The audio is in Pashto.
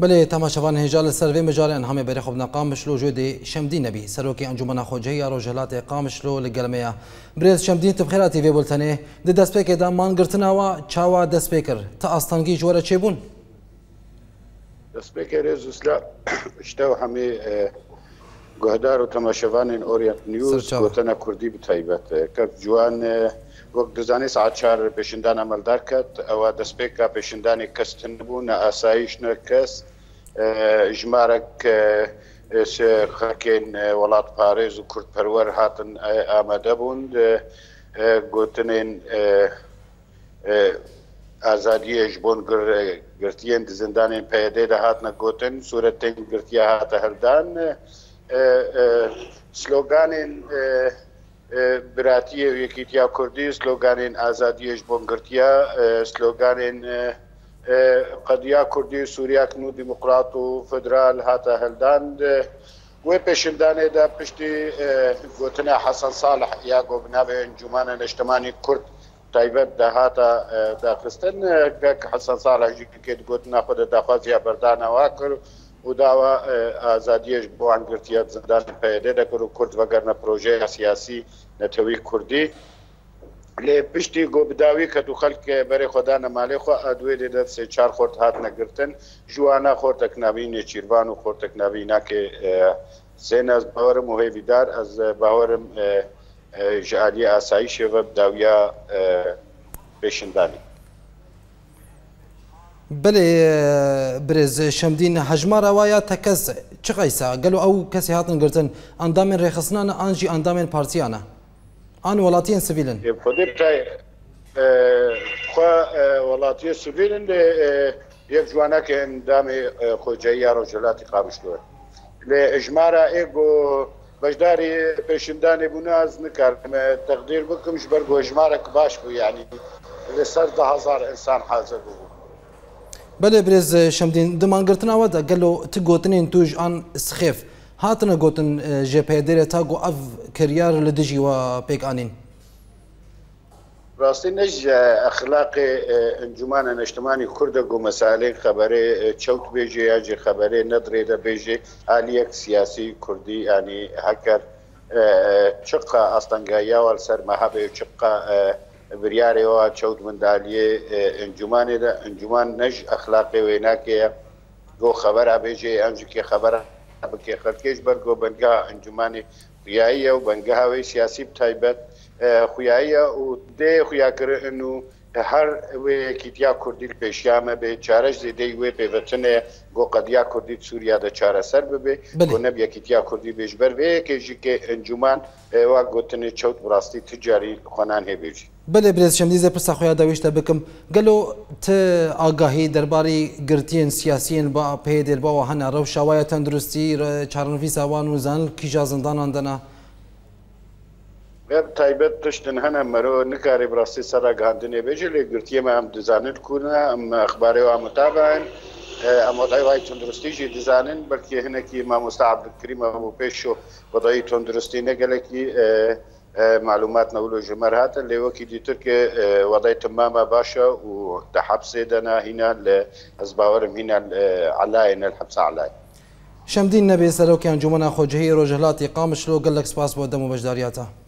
بله تماشاوان هجال سروی مجار انهام بری خوب نقام مشلو جود شمدی نبی سروکی انجمن خوجه رو جلات قام شلو لگلمیا بریز شمدی تبخیرات تیوی بولتنه د دسپیک دا مان گرتنا و چاوا دسپیکر تا استانگی جوره چی بون دسپیکر از اسلا اشتاو همی گوهدار و تەماشەوانین ئۆریەنت نیوز وتەنە کوردی بتایبەت کە جوان وەک دەزانانی سعات چار پێشندان ئەمەلدار کات ئەوە دەستپێک کا پێشندانی کەستن بوو نە ئاساییش نە کەس ژمارەك خەکێن وڵات پارێز و کوردپەروەەر هاتن ئامادە بوون گوتنێن ئازادیەش بۆن گرتیەن زندانین پەیەدەی دەهاتنە گوتن سوورەتێن گرتیا هاتە هەردان سلۆگانێن براتی یەکیتیا کوردی سلۆگانێن ئازادیەش بۆنگرتیا سلۆگانێن قەدیا کوردی سووریاکن و دیموکرات و فدرال هاتە هەلدان وی پێشدانێدا پشتی گوتنە حەسەن ساڵح یا گۆبناوێ ئەنجومانە نیشتمانی کورد تایبەت داهاتە داخستن حەسەن ساڵەژی کرد گوتنا خودە داخوازیە بەردانەوە کرد و و داوا ئازادیەش بۆ ئەنگرتیات زدان پەیدە دەکرد و کورد وەگەرنە پرۆژەیە سیاسی نەتەوەی کوردی لێ پشتی گۆبداوی کە دوو خەلکە بەرێ خۆدا نەمالی خۆ ئادوێ لێ دەت سێ چار خۆرت هات نەگرتن ژوانە خۆرتەکناوی نێچیروان و خۆرتەکناوی ناکێ سێن ئەس باوەرم و هێویدار ئەس باوەرم ژعالی ئاسایی شێوە بداویا پێشندانی بلێ برێز شەمدین هەژمارە وایە تەکەس چ قەیسا گەلو ئەو کەسی هاتن گرتن ئەندامێن ڕێخستنانە ئانجی ئەندامێن پارتیانە ئان وڵاتیان سڤیلن وڵاتیە سڤیلن یەک جوانەکە ئەندامی خۆجایی یا ڕۆژلاتی قابشتوە لێ ژمارە ئێگۆ بەشداری پێشندانێ بوو ناز نکارمە تەقدیر بکەمش بەرگۆ ژمارە باش بوو ینی لەسەر ده هزار ئینسان حاضر بوو بله برز شمدین دمانگرتن آوا دا گلو تی گوتنین توج آن سخیف هاتنا گوتن جی پی دیره تا گو اف کریار لدجی و پیک آنین راستی نج اخلاق انجمن نشتمانی کرد گو مسائل خبری چوت بیجی یا جی خبری ندری دا بیجی آلیک سیاسی کردی یعنی هکر چقا استنگایا و سر محبه چقا بریارەوە چەوت مندالیێ ئەنجومانێ ئەنجومان نەژ ئەخلاقی وێناکەیە گۆ خەبەرا بێژێ ئەمجکێ خەبەر بکێ خەرکێش بەرگۆ بەنگا ئەنجومانی خویاییە و بەنگەهاوی سیاسی تایبەت خویاییە و دێ خویاکردن و هەر وەیەکییا کوردی پێشیامە بێ چارەش زیدەی وێ پێوەچنێ گۆقەدیا کوردی سووریا دە چارەسەر ببێ بۆ نەب یەکییا کوردی بێژبەر وەیەکێژی کێ ئەنجومان ئێوە گوتنی چەوت ڕاستی تجاری خۆنان هێبێژی بلێ برێزشەندیزە پرسا خۆیان دەویشتە بکەم گەلۆ ت ئاگاهی دەرباری گرتیین سیاسیین با پێ دێربەوە هەنا ڕەو شاوایە تەندروستی چارنووی ساوان و زان کیژا زندانان دەنا Web taybet tiştin hene mero nikare brasti sara gandine beje le girtiye me am dizanin kuna am akhbari wa mutabain am wadai wa tondrusti ji dizanin belki hene ki ma mustab krim am pesho wadai tondrusti ne gele ki معلومات نولو جمر هات اللي وكي دي ترك وضعي تماما باشا وتحبس دنا هنا لازباورم هنا علاين الحبس علاين شمدين نبي سلوكي انجمنا خوجهي رجلاتي قامش لو قال لك سباس بودم وبجدارياته